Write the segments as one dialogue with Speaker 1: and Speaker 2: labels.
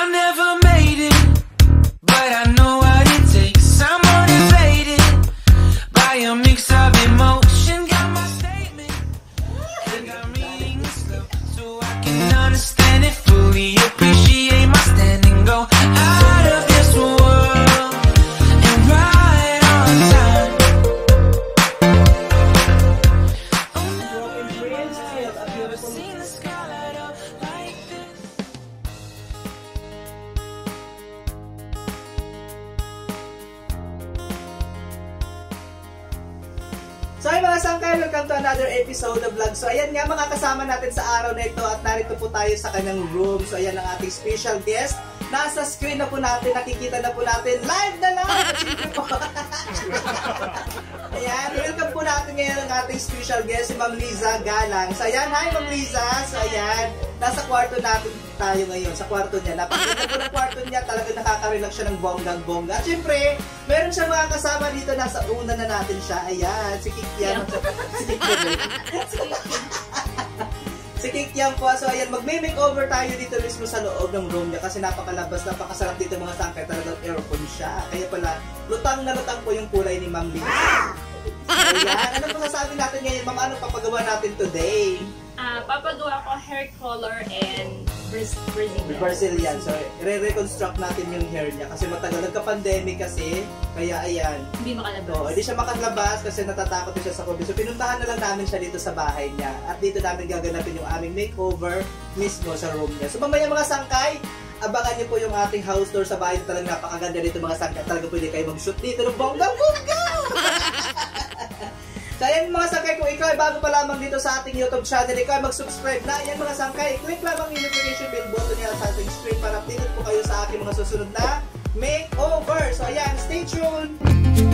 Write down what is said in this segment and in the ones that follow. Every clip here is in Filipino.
Speaker 1: I never So
Speaker 2: ayan nga mga kasama natin sa araw na ito at narito po tayo sa kanyang room. So ayan ang ating special guest. Nasa screen na po natin, nakikita na po natin live na po. ayan, welcome po natin ngayon ang ating special guest, si Ma'am Liza Galang. So ayan, hi Ma'am Liza! So ayan, nasa kwarto natin tayo ngayon, sa kwarto niya. Napakita po ng kwarto niya, talaga nakaka-relax siya ng bonggang-bongga. At syempre, meron siya mga kasama dito, nasa una na natin siya. Ayan, si Kikian. si Kikian. si Kikian po. So ayan, magme-makeover tayo dito mismo sa loob ng room niya kasi napakalabas, napakasarap dito mga sangkay. Talagang aircon siya. Kaya pala, lutang na lutang po yung kulay ni Ma'am Lisa. Ayan, ano po sasabi natin ngayon? Ma'am, ano papagawa natin today?
Speaker 3: Ah, papagawa ko hair color and Brazilian.
Speaker 2: Brazilian. So, re-reconstruct natin yung hair niya kasi matagal nagka-pandemic kasi. Kaya ayan.
Speaker 3: Hindi makalabas.
Speaker 2: So, hindi siya makalabas kasi natatakot siya sa COVID. So, pinuntahan na lang namin siya dito sa bahay niya. At dito namin gaganapin yung aming makeover mismo sa room niya. So, mamaya mga sangkay, abangan niyo po yung ating house tour sa bahay. Talagang napakaganda dito mga sangkay. Talaga pwede kayo mag-shoot dito ng bongga-bongga! So ayan mga sangkay, kung ikaw ay bago pa lamang dito sa ating YouTube channel, ikaw ay mag-subscribe na. Ayan mga sangkay, click lamang yung notification bell button niya sa ating screen para updated po kayo sa aking mga susunod na makeover. So ayan, stay tuned!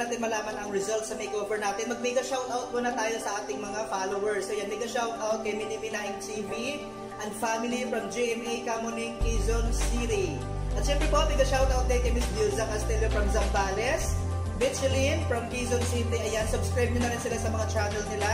Speaker 2: Natin malaman ang results sa makeover natin, mag-mega shoutout muna tayo sa ating mga followers. So yan, mega shoutout kay Miniminaing TV and family from GMA Kamuning, Quezon City. At syempre po, mega shoutout din kay Miss Diosa Castillo from Zambales, Michelin from Quezon City. Ayan, subscribe nyo na rin sila sa mga channel nila.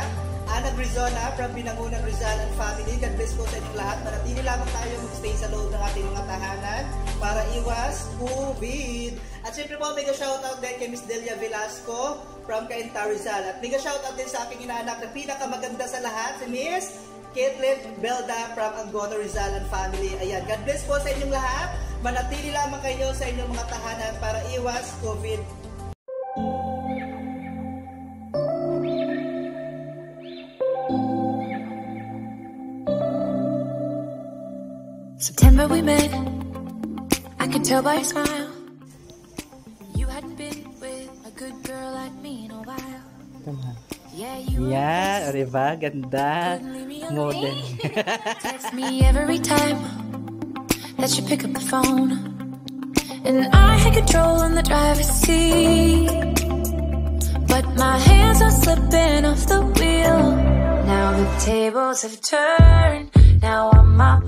Speaker 2: Ana Grizona from Binangunan Rizal and family. God bless po sa inyong lahat. Manatili lamang tayo mag-stay sa loob ng ating mga tahanan para iwas COVID. At syempre po, mega shoutout din kay Miss Delia Velasco from Cainta Rizal. At mega shoutout din sa aking inaanak na pinakamaganda sa lahat, si Miss Caitlin Belda from Angono Rizal and family. Ayan, God bless po sa inyong lahat. Manatili lamang kayo sa inyong mga tahanan para iwas COVID.
Speaker 1: before we met. I could tell by your smile. You hadn't been with a good girl like me in a while. Yeah, you
Speaker 4: yeah, o? Ganda. Modern.
Speaker 1: Text me every time that you pick up the phone. And I had control in the driver's seat. But my hands are slipping off the wheel. Now the tables have turned. Now I'm my